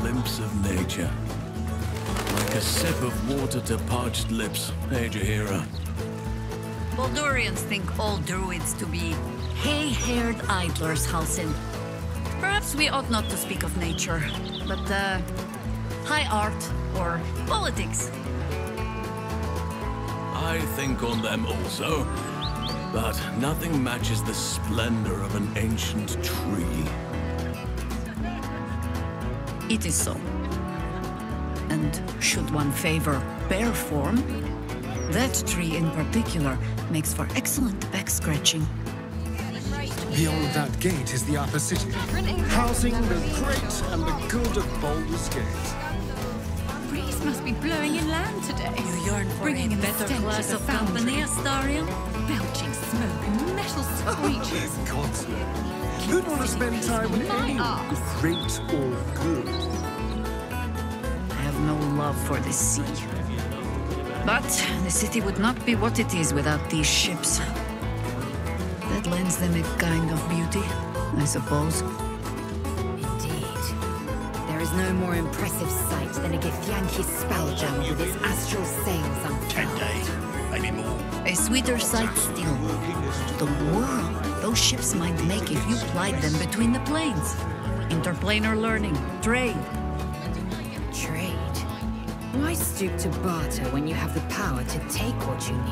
glimpse of nature. Like a sip of water to parched lips, Jaheira? Baldurians think all druids to be hay-haired idlers, Halsin. Perhaps we ought not to speak of nature, but uh, high art or politics. I think on them also, but nothing matches the splendor of an ancient tree. It is so. And should one favor bear form, that tree in particular makes for excellent back scratching. Beyond that gate is the upper city, housing the great and the good of Baldur's Gate. breeze must be blowing inland today. You yearn for Bringing a in the better stench class of of the company, foundry. Astarion? Belching smoke and metal screeches. Gods, who'd want to spend time with My anyone, arse. great or good? I have no love for the sea. But the city would not be what it is without these ships. That lends them a kind of beauty, I suppose. Indeed. There is no more impressive sight than a Githyanki spelljammer with its astral sails unfurled. maybe more. A sweeter sight still. The world those ships might make if you plied them between the planes. Interplanar learning, trade. Trade. Why stoop to barter when you have the power to take what you need?